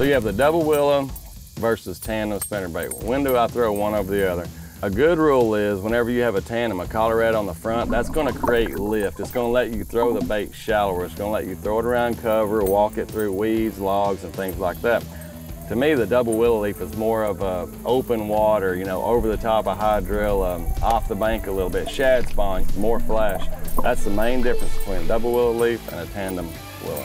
So you have the double willow versus tandem spinnerbait. When do I throw one over the other? A good rule is whenever you have a tandem, a Colorado on the front, that's gonna create lift. It's gonna let you throw the bait shallower. It's gonna let you throw it around cover, walk it through weeds, logs, and things like that. To me, the double willow leaf is more of a open water, you know, over the top of high um, off the bank a little bit, shad spawn, more flash. That's the main difference between a double willow leaf and a tandem willow.